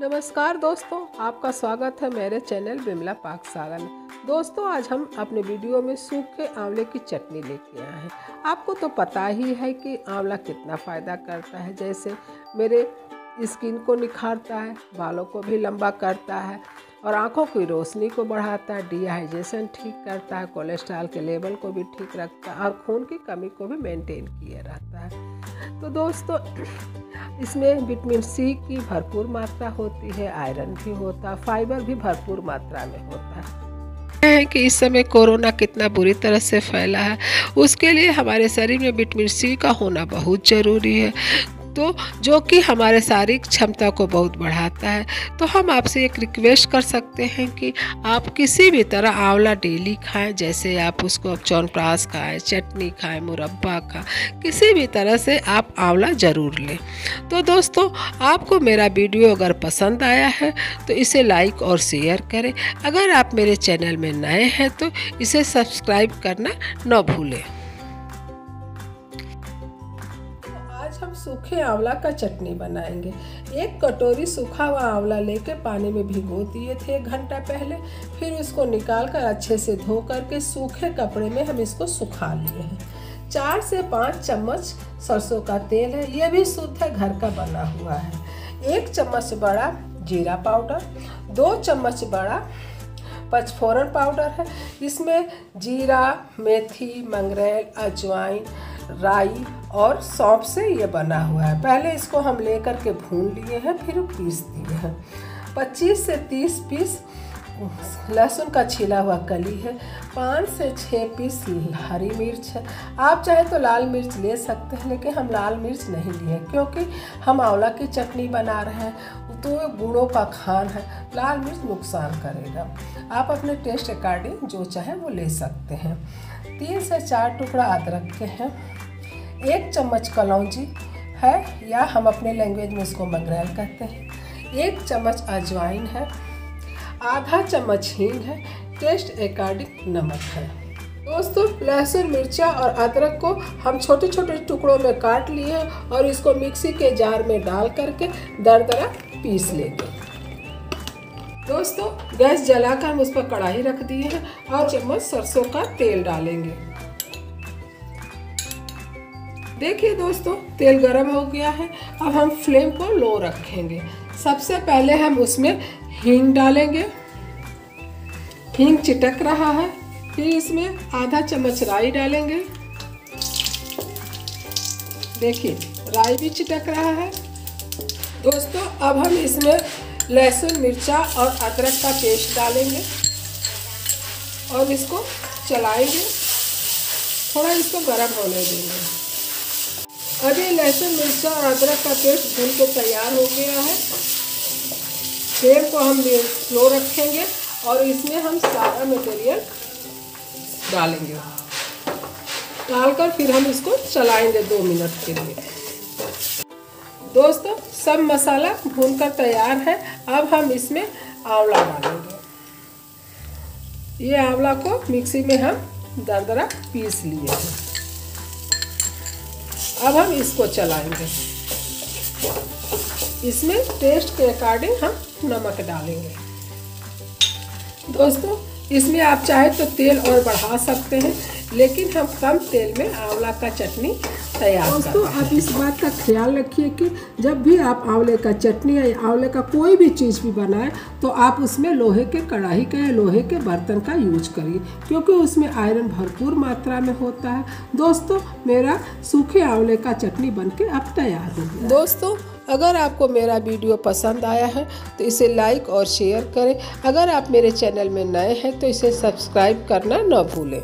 नमस्कार दोस्तों, आपका स्वागत है मेरे चैनल बिमला पाकशाला में दोस्तों, आज हम अपने वीडियो में सूखे आंवले की चटनी लेके आए हैं। आपको तो पता ही है कि आंवला कितना फ़ायदा करता है। जैसे मेरे स्किन को निखारता है, बालों को भी लंबा करता है और आँखों की रोशनी को बढ़ाता है, डिहाइड्रेशन ठीक करता है, कोलेस्ट्रॉल के लेवल को भी ठीक रखता है और खून की कमी को भी मेंटेन किए रहता है। तो दोस्तों, इसमें विटामिन सी की भरपूर मात्रा होती है आयरन भी होता फाइबर भी भरपूर मात्रा में होता है। है कि इस समय कोरोना कितना बुरी तरह से फैला है, उसके लिए हमारे शरीर में विटामिन सी का होना बहुत ज़रूरी है। तो जो कि हमारे शारीरिक क्षमता को बहुत बढ़ाता है। तो हम आपसे एक रिक्वेस्ट कर सकते हैं कि आप किसी भी तरह आंवला डेली खाएँ, जैसे आप उसको चौनप्रास खाएँ, चटनी खाएँ, मुरब्बा खाएँ, किसी भी तरह से आप आंवला ज़रूर लें। तो दोस्तों, आपको मेरा वीडियो अगर पसंद आया है तो इसे लाइक और शेयर करें। अगर आप मेरे चैनल में नए हैं तो इसे सब्सक्राइब करना न भूलें। सूखे आंवला का चटनी बनाएँगे। एक कटोरी सूखा हुआ आंवला लेके पानी में भिगो दिए थे एक घंटा पहले। फिर उसको निकाल कर अच्छे से धो करके सूखे कपड़े में हम इसको सुखा लिए हैं। चार से पाँच चम्मच सरसों का तेल है। ये भी शुद्ध है घर का बना हुआ है। एक चम्मच बड़ा जीरा पाउडर, दो चम्मच बड़ा पचफोरन पाउडर है। इसमें जीरा, मेथी, मंगरेल, अजवाइन राई और सौंप से ये बना हुआ है। पहले इसको हम लेकर के भून लिए हैं, फिर पीस दिए हैं। 25 से 30 पीस लहसुन का छिला हुआ कली है। पाँच से छः पीस हरी मिर्च है। आप चाहे तो लाल मिर्च ले सकते हैं, लेकिन हम लाल मिर्च नहीं लिए क्योंकि हम आंवला की चटनी बना रहे हैं। तो गुड़ों का खान है। लाल मिर्च नुकसान करेगा। आप अपने टेस्ट अकॉर्डिंग जो चाहे वो ले सकते हैं। तीन से चार टुकड़ा अदरक के हैं। एक चम्मच कलौजी है या हम अपने लैंग्वेज में इसको मंगरेल कहते हैं। एक चम्मच अजवाइन है। आधा चम्मच हींग है। टेस्ट अकॉर्डिंग नमक है। दोस्तों, लहसुन, मिर्चा और अदरक को हम छोटे छोटे टुकड़ों में काट लिए और इसको मिक्सी के जार में डाल करके दर दरदरा पीस लेंगे दोस्तों, गैस जलाकर हम उस पर कढ़ाई रख दिए हैं और चम्मच सरसों का तेल डालेंगे। देखिए दोस्तों, तेल गरम हो गया है, अब हम फ्लेम को लो रखेंगे। सबसे पहले हम उसमें हींग डालेंगे। हींग चिटक रहा है। फिर इसमें आधा चम्मच राई डालेंगे। देखिए, राई भी चिटक रहा है। दोस्तों, अब हम इसमें लहसुन, मिर्चा और अदरक का पेस्ट डालेंगे और इसको चलाएँगे। थोड़ा इसको गर्म होने देंगे। अब ये लहसुन, मिर्चा और अदरक का पेस्ट भून के तैयार हो गया है। फ्लेम को हम स्लो रखेंगे और इसमें हम सारा मटेरियल डालेंगे। डालकर फिर हम इसको चलाएँगे दो मिनट के लिए। दोस्तों, सब मसाला भूनकर तैयार है। अब हम इसमें आंवला डालेंगे। ये आंवला को मिक्सी में हम दरदरा पीस लिए हैं। अब हम इसको चलाएँगे। इसमें टेस्ट के अकॉर्डिंग हम नमक डालेंगे। दोस्तों इसमें आप चाहे तो तेल और बढ़ा सकते हैं, लेकिन हम कम तेल में आंवला का चटनी तैयार दोस्तों आप इस बात का ख्याल रखिए कि जब भी आप आंवले का चटनी या आंवले का कोई भी चीज़ भी बनाएँ तो आप उसमें लोहे के कढ़ाई का या लोहे के बर्तन का यूज़ करिए क्योंकि उसमें आयरन भरपूर मात्रा में होता है। दोस्तों मेरा सूखे आंवले का चटनी बन के अब तैयार हो गया। दोस्तों अगर आपको मेरा वीडियो पसंद आया है तो इसे लाइक और शेयर करें। अगर आप मेरे चैनल में नए हैं तो इसे सब्सक्राइब करना न भूलें।